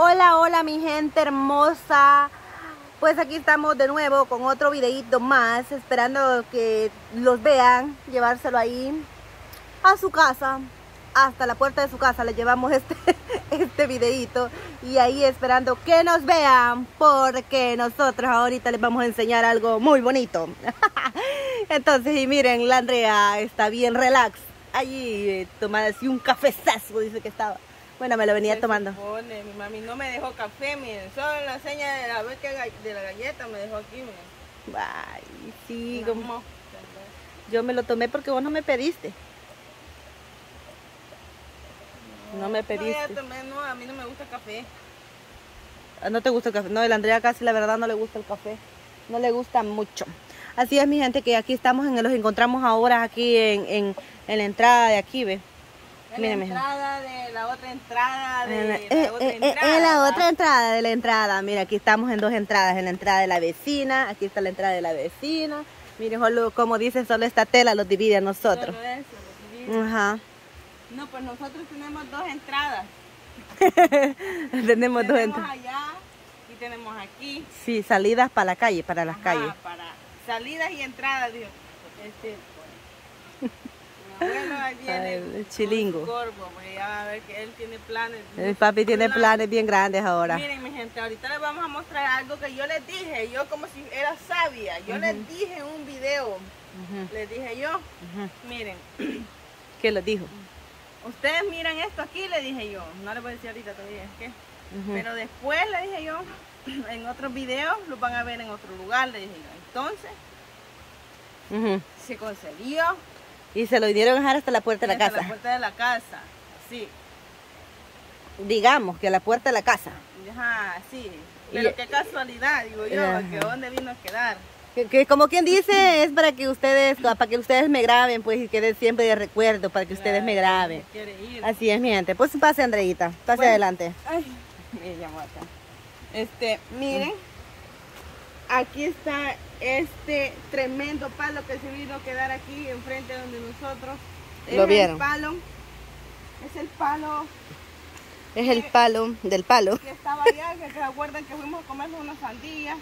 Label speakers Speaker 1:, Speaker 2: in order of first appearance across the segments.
Speaker 1: Hola, hola mi gente hermosa. Pues aquí estamos de nuevo con otro videito más, esperando que los vean, llevárselo ahí a su casa, hasta la puerta de su casa le llevamos este, este videito y ahí esperando que nos vean porque nosotros ahorita les vamos a enseñar algo muy bonito. Entonces, y miren, la Andrea está bien relax, allí eh, así un cafezazo, dice que estaba. Bueno, me lo venía tomando.
Speaker 2: supone, mi mami no me dejó café, miren. Solo la seña de la de la galleta me dejó aquí, miren.
Speaker 1: Ay, sí,
Speaker 2: Una
Speaker 1: como-
Speaker 2: mosca,
Speaker 1: yo me lo tomé porque vos no me pediste. No me
Speaker 2: No,
Speaker 1: pediste.
Speaker 2: ya tomé, no, a mí no me gusta el café.
Speaker 1: Ah, No te gusta el café. No, el Andrea casi la verdad no le gusta el café. No le gusta mucho. Así es, mi gente, que aquí estamos, en, los encontramos ahora aquí en, en, en la entrada de aquí, ¿ve?
Speaker 2: La entrada de la otra entrada de
Speaker 1: la, eh,
Speaker 2: otra
Speaker 1: eh, eh,
Speaker 2: entrada.
Speaker 1: la otra entrada de la entrada. Mira, aquí estamos en dos entradas. En la entrada de la vecina. Aquí está la entrada de la vecina. Miren, solo, como dicen, solo esta tela los divide a nosotros.
Speaker 2: Solo eso.
Speaker 1: Ajá.
Speaker 2: No, pues nosotros tenemos dos entradas.
Speaker 1: Tenemos dos entradas.
Speaker 2: allá y tenemos aquí.
Speaker 1: Sí, salidas para la calle, para las
Speaker 2: Ajá,
Speaker 1: calles.
Speaker 2: Para salidas y entradas, digo. Este, ahí viene
Speaker 1: el chilingo.
Speaker 2: corvo, ya va a ver que él tiene planes.
Speaker 1: El papi tiene planes bien grandes ahora.
Speaker 2: Miren, mi gente, ahorita les vamos a mostrar algo que yo les dije, yo como si era sabia, yo les dije en un video, les dije yo, miren,
Speaker 1: ¿Qué lo dijo?
Speaker 2: ustedes miran esto aquí, le dije yo, no les voy a decir ahorita todavía, es que, pero después le dije yo, en otros videos los van a ver en otro lugar, le dije yo, entonces se concedió
Speaker 1: Y se lo vinieron a dejar hasta la puerta de la
Speaker 2: hasta
Speaker 1: casa.
Speaker 2: la puerta de la casa, sí,
Speaker 1: Digamos que a la puerta de la casa.
Speaker 2: ajá, sí, pero
Speaker 1: Y-
Speaker 2: qué casualidad, digo yo,
Speaker 1: Ajá.
Speaker 2: que dónde vino a quedar.
Speaker 1: Que, que como quien dice, es para que ustedes, para que ustedes me graben, pues, y quede siempre de recuerdo, para que ustedes me graben.
Speaker 2: Quiere ir.
Speaker 1: Así es, mi gente. Pues pase, Andreita. Pase
Speaker 2: Bueno.
Speaker 1: adelante.
Speaker 2: Ay, me llamó acá. Este, miren, aquí está este tremendo palo que se vino a quedar aquí enfrente donde nosotros.
Speaker 1: Lo
Speaker 2: Es
Speaker 1: vieron.
Speaker 2: El palo, es el palo
Speaker 1: Es el palo del palo
Speaker 2: que estaba allá, que se acuerdan que fuimos a comer unas sandías.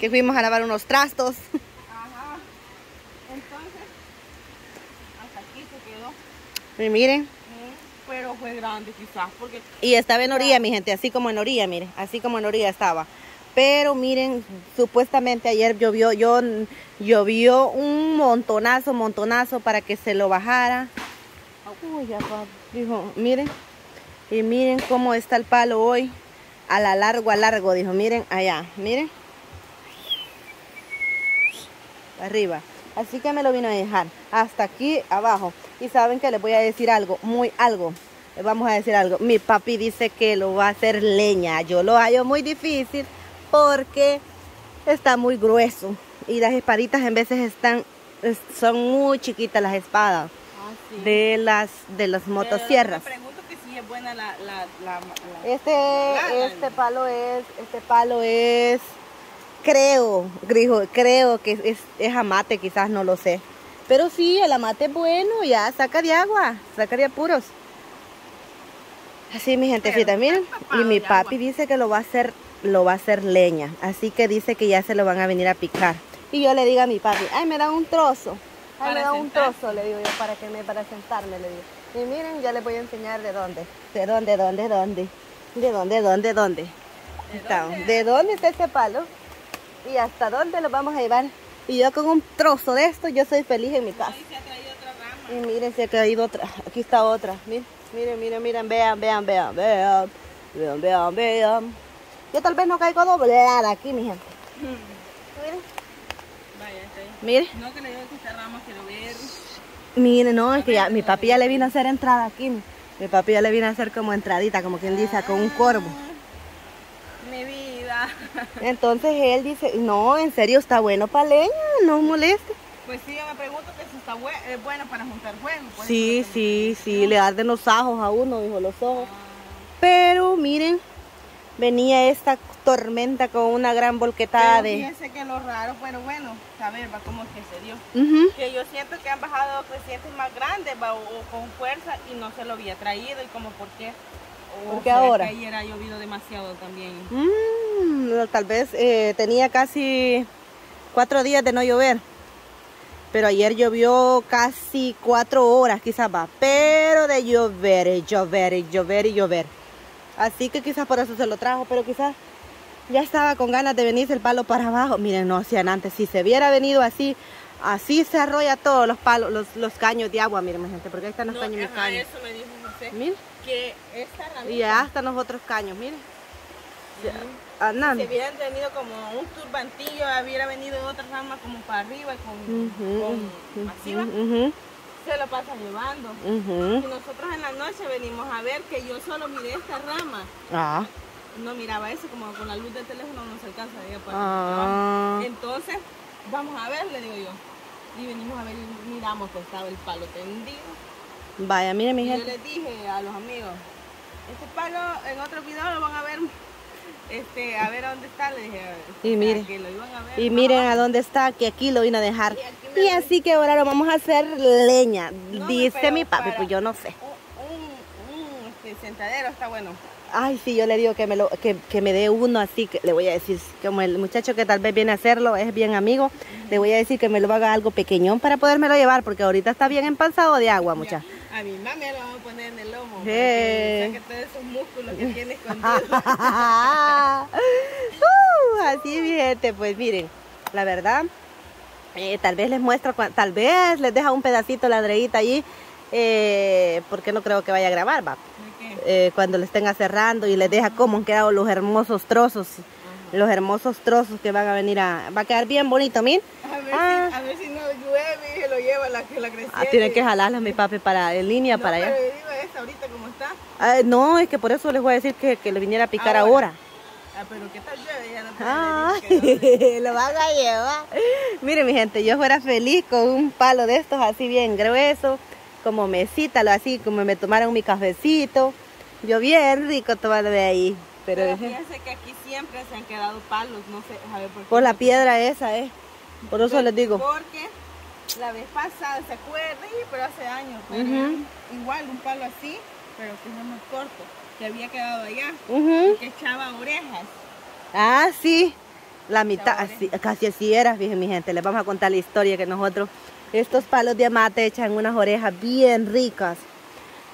Speaker 1: que fuimos a lavar unos trastos.
Speaker 2: Ajá. Entonces, hasta aquí se quedó.
Speaker 1: Y miren.
Speaker 2: Mm, Pero fue grande quizás, porque
Speaker 1: Y estaba en orilla, mi gente, así como en orilla, miren, así como en orilla estaba. Pero miren, supuestamente ayer llovió, yo, llovió un montonazo, montonazo para que se lo bajara. Uy, ya va, dijo, miren, y miren cómo está el palo hoy, a la largo, a largo, dijo, miren allá, miren. Arriba. Así que me lo vino a dejar hasta aquí abajo. Y saben que les voy a decir algo, muy algo. Les vamos a decir algo. Mi papi dice que lo va a hacer leña. Yo lo hallo muy difícil porque está muy grueso. Y las espaditas en veces están, es- son muy chiquitas las espadas de las, de las motosierras.
Speaker 2: Me pregunto que si es buena la, la, la, la-
Speaker 1: Este, este palo es, este palo es, creo, dijo, creo que es, es amate, quizás no lo sé. Pero sí, el amate es bueno, ya saca de agua, saca de apuros. Así mi gentecita, miren. Y mi
Speaker 2: agua.
Speaker 1: papi dice que lo va a hacer, lo va a hacer leña. Así que dice que ya se lo van a venir a picar. Y yo le digo a mi papi, ay, me da un trozo. Ay, me da un trozo, le digo yo, para que me, para sentarme, le digo. Y miren, ya les voy a enseñar de dónde. De dónde, dónde, dónde. De dónde, dónde, dónde.
Speaker 2: ¿De dónde?
Speaker 1: ¿De dónde está este palo? Y hasta dónde lo vamos a llevar. Y yo con un trozo de esto, yo soy feliz en mi casa.
Speaker 2: Ahí se ha traído otra rama.
Speaker 1: Y miren, se ha caído otra. Aquí está otra. Miren, miren, miren, miren. Vean, vean, vean, vean. Vean, vean, vean. Yo tal vez no caigo doblada aquí, mi gente. Miren,
Speaker 2: Vaya, está ahí.
Speaker 1: miren.
Speaker 2: No que le digo que esta rama quiero ver.
Speaker 1: No, es que ya mi papi ya le vino a hacer entrada aquí. Mi papi ya le vino a hacer como entradita, como quien dice, con un corvo.
Speaker 2: Mi vida.
Speaker 1: Entonces él dice, no, en serio está bueno para leña, no moleste.
Speaker 2: Pues sí, yo me pregunto que si está es bueno para juntar fuego. por
Speaker 1: Sí, sí, sí, le arden los ojos a uno, dijo los ojos. Pero miren, venía esta tormenta con una gran volquetada de...
Speaker 2: fíjense que lo raro, pero bueno, a ver, va como que se dio. Que yo siento que han bajado crecientes más grandes va, o, o con fuerza y no se lo había traído y como por qué. O
Speaker 1: ¿Por qué
Speaker 2: será
Speaker 1: ahora?
Speaker 2: ayer ha llovido demasiado también.
Speaker 1: Mm, tal vez eh, tenía casi cuatro días de no llover. Pero ayer llovió casi cuatro horas, quizás va. Pero de llover, y llover, y llover, y llover. Así que quizás por eso se lo trajo, pero quizás ya estaba con ganas de venirse el palo para abajo. Miren, no hacían antes. Si se hubiera venido así, así se arrolla todos los palos, los, los caños de agua, miren, mi gente, porque ahí están los
Speaker 2: No,
Speaker 1: caños
Speaker 2: ajá,
Speaker 1: caños.
Speaker 2: eso me dijo José.
Speaker 1: Miren,
Speaker 2: Que esta ramita
Speaker 1: y ya están los otros caños, miren. Andando.
Speaker 2: si hubieran tenido como un turbantillo, hubiera venido otra rama como para arriba y con, con masiva, se lo pasan llevando. Y nosotros la noche venimos a ver que yo solo miré esta rama.
Speaker 1: Ah,
Speaker 2: No miraba eso, como con la luz del teléfono no se alcanza a por
Speaker 1: ah.
Speaker 2: Entonces, vamos a ver, le digo yo. Y venimos a ver y miramos que estaba el palo tendido.
Speaker 1: Vaya, miren mi
Speaker 2: Y yo
Speaker 1: gente.
Speaker 2: les dije a los amigos, este palo en otro video lo van a ver, este, a ver a dónde está, le dije.
Speaker 1: Y mire.
Speaker 2: que lo iban a ver
Speaker 1: Y miren
Speaker 2: abajo.
Speaker 1: a dónde está, que aquí lo vino a dejar.
Speaker 2: Y
Speaker 1: así que ahora lo vamos a hacer leña.
Speaker 2: No,
Speaker 1: Dice mi papi,
Speaker 2: para-
Speaker 1: pues yo no sé.
Speaker 2: Un, un, un, este, sentadero está bueno.
Speaker 1: Ay, sí, yo le digo que me, lo, que, que me dé uno así, que le voy a decir, como el muchacho que tal vez viene a hacerlo, es bien amigo, le voy a decir que me lo haga algo pequeñón para podérmelo llevar, porque ahorita está bien empanzado de agua, muchacha.
Speaker 2: A mi mami lo vamos a poner en el lomo. que todos esos músculos que tiene escondidos.
Speaker 1: Uh, así mi gente, pues miren, la verdad, eh, tal vez les muestro, tal vez les deja un pedacito la Andreita allí, eh, porque no creo que vaya a grabar, va. Eh, cuando le estén cerrando y les deja cómo han quedado los hermosos trozos, los hermosos trozos que van a venir a, va a quedar bien bonito, miren.
Speaker 2: A ver,
Speaker 1: Ah.
Speaker 2: si, a ver si no llueve y se lo lleva la que la creciera.
Speaker 1: Ah, tienen que jalarlas mi papi para en línea
Speaker 2: no,
Speaker 1: para allá.
Speaker 2: Pero digo esta ahorita como está.
Speaker 1: Ah, no, es que por eso les voy a decir que, que le viniera a picar ahora.
Speaker 2: Ahora. Ah, pero ¿qué tal llueve? Ya no
Speaker 1: Ah,
Speaker 2: que
Speaker 1: lo van a llevar. Mire, mi gente, yo fuera feliz con un palo de estos así bien grueso, como mesita, lo así, como me tomaron mi cafecito. Yo bien rico tomando de ahí. Pero,
Speaker 2: Pero fíjense que aquí siempre se han quedado palos, no sé, a ver por qué.
Speaker 1: por la piedra esa, eh. Por eso les digo.
Speaker 2: Porque la vez pasada, ¿se acuerdan? Pero hace años, pero
Speaker 1: Ujú.
Speaker 2: igual un palo así, pero que es más corto, que había quedado allá,
Speaker 1: Ujú.
Speaker 2: que echaba orejas.
Speaker 1: Ah, sí. La mitad, así- casi así era, fíjense mi gente. Les vamos a contar la historia que nosotros, estos palos de amate echan unas orejas bien ricas.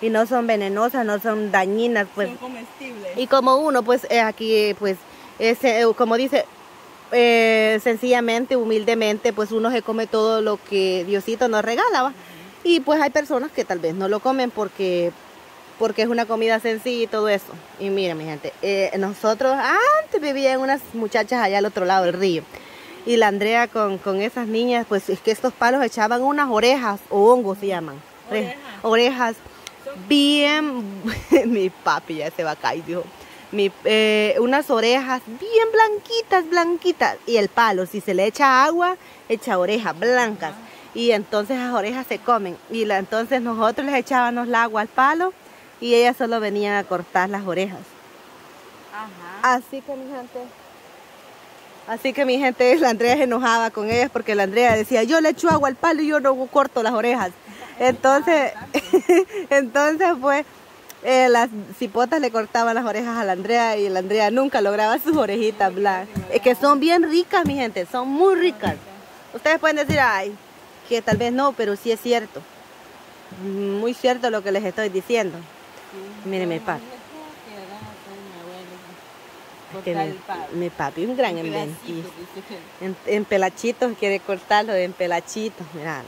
Speaker 1: Y no son venenosas, no son dañinas, pues.
Speaker 2: Son comestibles.
Speaker 1: Y como uno, pues eh, aquí, pues, es, eh, como dice, eh, sencillamente, humildemente, pues uno se come todo lo que Diosito nos regala, ¿va? Y pues hay personas que tal vez no lo comen porque, porque es una comida sencilla y todo eso. Y miren, mi gente, eh, nosotros antes vivían unas muchachas allá al otro lado del río. Y la Andrea con, con esas niñas, pues es que estos palos echaban unas orejas, o hongos se llaman.
Speaker 2: Orejas.
Speaker 1: Orejas bien, mi papi ya se va a caer, dijo. Mi, eh, unas orejas bien blanquitas, blanquitas. Y el palo, si se le echa agua, echa orejas blancas. Y entonces las orejas se comen. Y la, entonces nosotros les echábamos el agua al palo y ellas solo venían a cortar las orejas.
Speaker 2: Ajá.
Speaker 1: Así que mi gente. Así que mi gente, la Andrea se enojaba con ellas porque la Andrea decía, yo le echo agua al palo y yo no corto las orejas. Entonces, entonces pues eh, las cipotas le cortaban las orejas a la Andrea y la Andrea nunca lograba sus orejitas blancas. Es que son bien ricas, mi gente, son muy ricas. Ustedes pueden decir, ay, que tal vez no, pero sí es cierto. Muy cierto lo que les estoy diciendo. Miren mi papi. Que mi, mi papi es un gran inventivo. En, en pelachitos quiere cortarlo en pelachitos, mirá.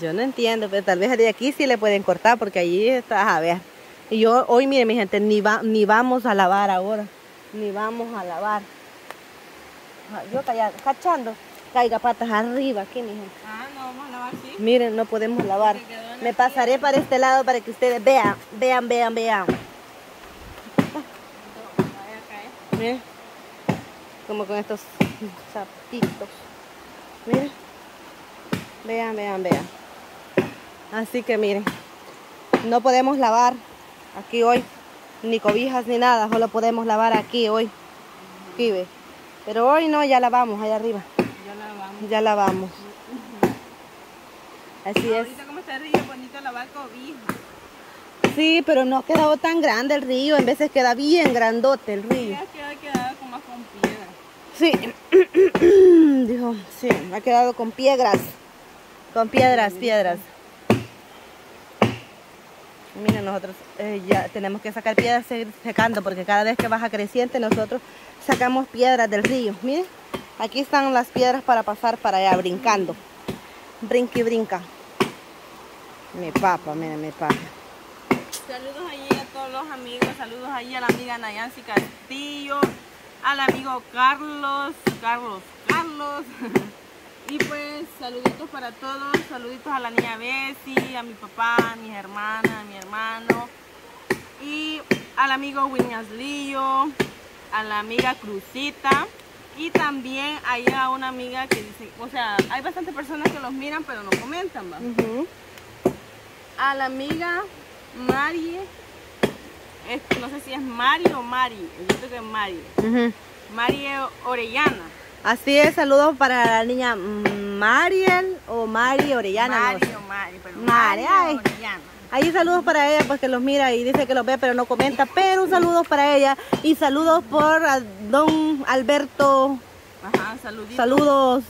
Speaker 1: Yo no entiendo, pero tal vez de aquí sí le pueden cortar porque allí está, a ver. Y yo hoy, mire mi gente, ni, va, ni vamos a lavar ahora, ni vamos a lavar. Ah, Yo calla- cachando, caiga patas arriba aquí, mi gente.
Speaker 2: Ah, no, vamos a lavar, sí.
Speaker 1: Miren, no podemos lavar. Me pasaré para este lado para que ustedes vean, vean, vean, vean. Miren, como con estos zapitos. Miren, vean, vean, vean. Así que miren, no podemos lavar aquí hoy, ni cobijas ni nada, solo podemos lavar aquí hoy. Aquí ve. Pero hoy no, ya lavamos allá arriba,
Speaker 2: Ya lavamos.
Speaker 1: ya lavamos. Así es.
Speaker 2: Ahorita como está el río, bonito lavar cobijas.
Speaker 1: Sí, pero no ha quedado tan grande el río, en veces queda bien grandote el río.
Speaker 2: Ya queda quedado como con piedra.
Speaker 1: Sí, dijo, sí, ha quedado con piedras, con piedras, piedras. Miren, nosotros eh, ya tenemos que sacar piedras, seguir secando, porque cada vez que baja creciente nosotros sacamos piedras del río. Miren, aquí están las piedras para pasar para allá, brincando. Brinca y brinca. Mi papa, miren mi papa.
Speaker 2: Saludos allí a todos los amigos, saludos allí a la amiga Nayansi Castillo, al amigo Carlos, Carlos, Carlos. Y pues saluditos para todos, saluditos a la niña Bessie, a mi papá, a mis hermanas, a mi hermano. Y al amigo Williams Lillo, a la amiga Cruzita. Y también hay a una amiga que dice, o sea, hay bastantes personas que los miran pero no comentan, ¿va? A la amiga Mari, es- no sé si es Mari o Mari, yo creo que es Mari.
Speaker 1: Ujú.
Speaker 2: Mari Orellana.
Speaker 1: Así es, saludos para la niña Mariel o Mari Orellana.
Speaker 2: Mari o Mari, pero
Speaker 1: Mari,
Speaker 2: Mari
Speaker 1: ay.
Speaker 2: Orellana.
Speaker 1: Ahí saludos para ella, pues que los mira y dice que los ve, pero no comenta. Pero un saludo para ella y saludos por don Alberto.
Speaker 2: Ajá, saluditos.
Speaker 1: Saludos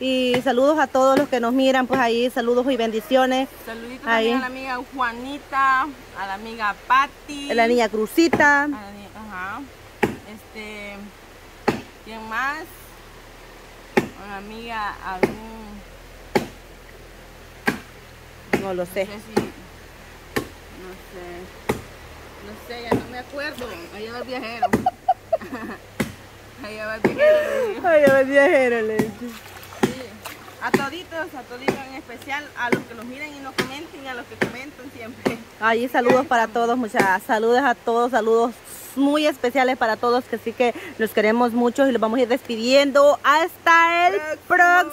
Speaker 1: y saludos a todos los que nos miran, pues ahí saludos y bendiciones.
Speaker 2: Saluditos
Speaker 1: Ahí.
Speaker 2: también a la amiga Juanita, a la amiga Patti.
Speaker 1: La niña Crucita.
Speaker 2: a la niña- ajá. Este, ¿quién más? Una amiga, algún,
Speaker 1: No lo
Speaker 2: no
Speaker 1: sé.
Speaker 2: si, no sé, no sé, ya no me acuerdo. Allá va el viajero. Allá va el viajero.
Speaker 1: Ay, el viajero le.
Speaker 2: A toditos, a toditos en especial, a los que nos miren y nos comenten, y a los que comentan siempre.
Speaker 1: Ahí saludos para todos, muchas saludos a todos, saludos muy especiales para todos, que sí que los queremos mucho y los vamos a ir despidiendo hasta el próximo.